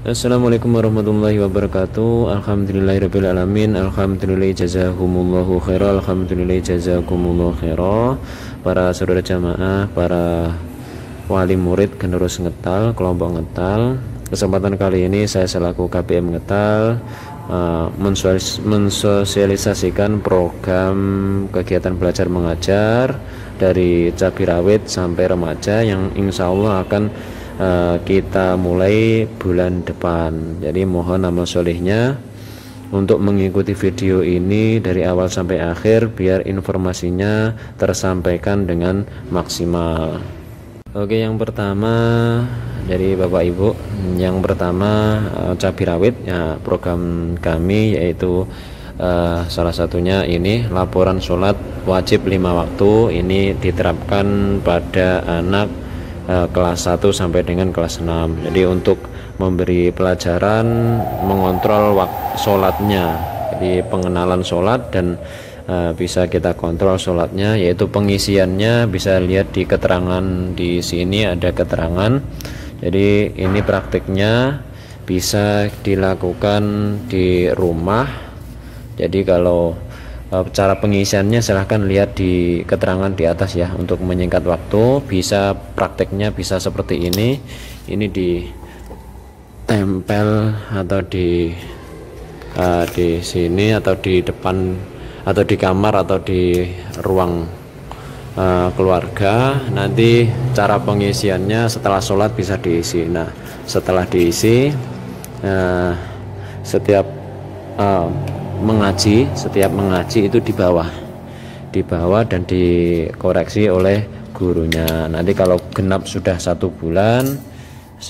Assalamualaikum warahmatullahi wabarakatuh. Alhamdulillahirrabbilalamin Alhamdulillah jazakumullahu khairah Alhamdulillah jazakumullahu khairah Para saudara jamaah Para wali murid generus ngetal Kelompok ngetal. Kesempatan kali ini saya selaku KPM ngetal uh, Mensosialisasikan program kegiatan belajar mengajar Dari cabai sampai remaja Yang insya Allah akan Eh, kita mulai bulan depan. Jadi mohon amal solehnya untuk mengikuti video ini dari awal sampai akhir biar informasinya tersampaikan dengan maksimal. Oke yang pertama dari bapak ibu yang pertama uh, cabai rawit ya program kami yaitu uh, salah satunya ini laporan sholat wajib lima waktu. Ini diterapkan pada anak Eh, kelas 1 sampai dengan kelas 6 jadi untuk memberi pelajaran mengontrol waktu sholatnya. Jadi pengenalan sholat dan uh, bisa kita kontrol sholatnya yaitu pengisiannya. Bisa lihat di keterangan di sini ada keterangan. Jadi ini praktiknya bisa dilakukan di rumah. Jadi kalau cara pengisiannya silahkan lihat di keterangan di atas ya. Untuk menyingkat waktu bisa prakteknya bisa seperti ini. Ini di tempel atau di uh, di sini atau di depan atau di kamar atau di ruang uh, keluarga. Nanti cara pengisiannya setelah sholat bisa diisi. Nah setelah diisi uh, setiap mengaji setiap mengaji itu di bawah. Di bawah dan dikoreksi oleh gurunya. Nanti kalau genap sudah satu bulan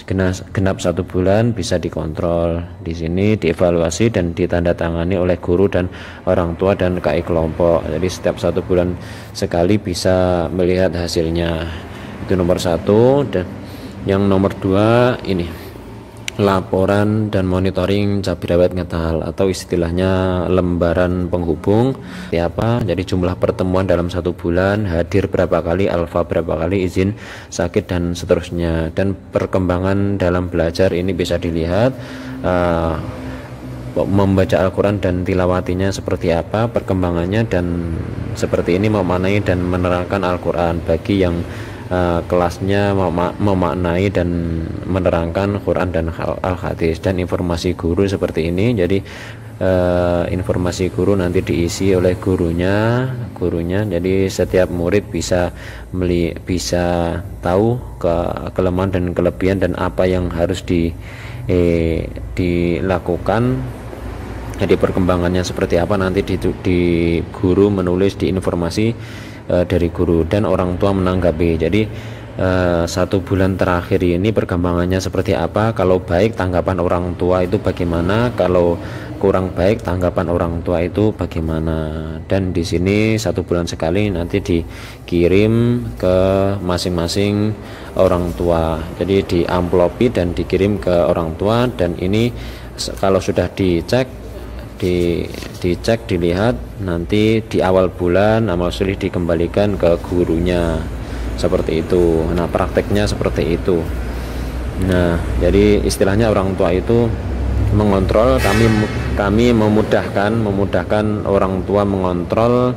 genap, genap satu bulan bisa dikontrol. Di sini dievaluasi dan ditandatangani oleh guru dan orang tua dan KI kelompok. Jadi setiap satu bulan sekali bisa melihat hasilnya. Itu nomor satu. Dan yang nomor dua ini laporan dan monitoring cabai rawit ngetal atau istilahnya lembaran penghubung. Apa jadi jumlah pertemuan dalam satu bulan hadir berapa kali alfa berapa kali izin sakit dan seterusnya. Dan perkembangan dalam belajar ini bisa dilihat uh, membaca Al-Quran dan tilawatinya seperti apa perkembangannya dan seperti ini memanai dan menerangkan Al-Quran. Bagi yang uh, kelasnya memaknai dan menerangkan Quran dan Al-Hadis dan informasi guru seperti ini. Jadi uh, informasi guru nanti diisi oleh gurunya gurunya. Jadi setiap murid bisa meli bisa tahu ke kelemahan dan kelebihan dan apa yang harus di eh, dilakukan. Jadi perkembangannya seperti apa nanti di, di guru menulis di informasi uh, dari guru dan orang tua menanggapi. Jadi uh, satu bulan terakhir ini perkembangannya seperti apa? Kalau baik tanggapan orang tua itu bagaimana? Kalau kurang baik tanggapan orang tua itu bagaimana? Dan di sini satu bulan sekali nanti dikirim ke masing-masing orang tua. Jadi diamplopi dan dikirim ke orang tua dan ini kalau sudah dicek di dicek dilihat nanti di awal bulan amal solih dikembalikan ke gurunya. Seperti itu. Nah prakteknya seperti itu. Nah jadi istilahnya orang tua itu mengontrol kami kami memudahkan memudahkan orang tua mengontrol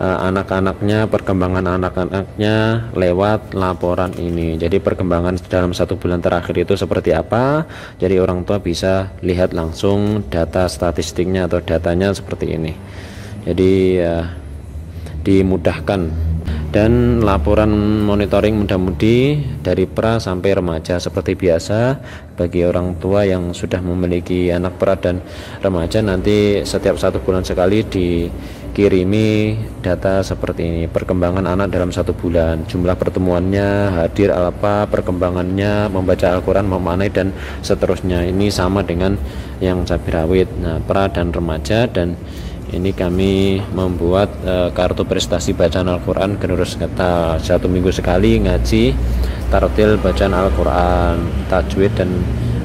anak-anaknya perkembangan anak-anaknya lewat laporan ini. Jadi perkembangan dalam satu bulan terakhir itu seperti apa? Jadi orang tua bisa lihat langsung data statistiknya atau datanya seperti ini. Jadi uh, dimudahkan. Dan laporan monitoring mudah-mudi dari pra sampai remaja seperti biasa bagi orang tua yang sudah memiliki anak pra dan remaja nanti setiap satu bulan sekali dikirimi data seperti ini. Perkembangan anak dalam satu bulan. Jumlah pertemuannya hadir apa perkembangannya membaca Al-Quran memanai dan seterusnya. Ini sama dengan yang cabai rawit nah pra dan remaja dan ini kami membuat uh, kartu prestasi bacaan Al-Quran generus kata satu minggu sekali ngaji tartil bacaan Al-Quran tajwid dan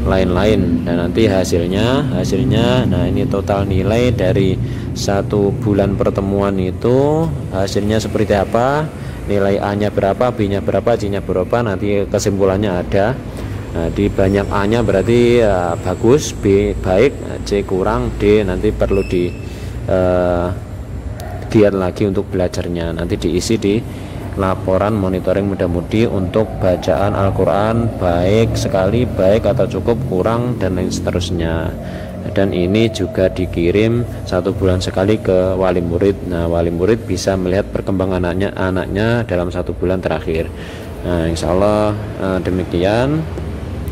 lain-lain. Dan nanti hasilnya hasilnya nah ini total nilai dari satu bulan pertemuan itu hasilnya seperti apa nilai A nya berapa B nya berapa C nya berapa nanti kesimpulannya ada. Nah, di banyak A nya berarti ya, bagus B baik C kurang D nanti perlu di uh, lagi untuk belajarnya. Nanti diisi di laporan monitoring mudah-mudi untuk bacaan Al-Quran baik sekali baik atau cukup kurang dan lain seterusnya. Dan ini juga dikirim satu bulan sekali ke wali murid. Nah wali murid bisa melihat perkembangan anaknya anaknya dalam satu bulan terakhir. Nah insya Allah uh, demikian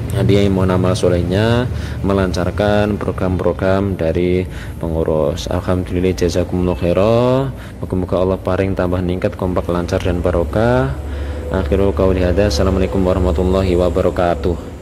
dia mau nama solehnya melancarkan program-program dari pengurus. Alhamdulillah jazakumullah khairah. Moga-moga Allah paring tambah ningkat kompak lancar dan barokah. Akhirul qauli hada Assalamualaikum warahmatullahi wabarakatuh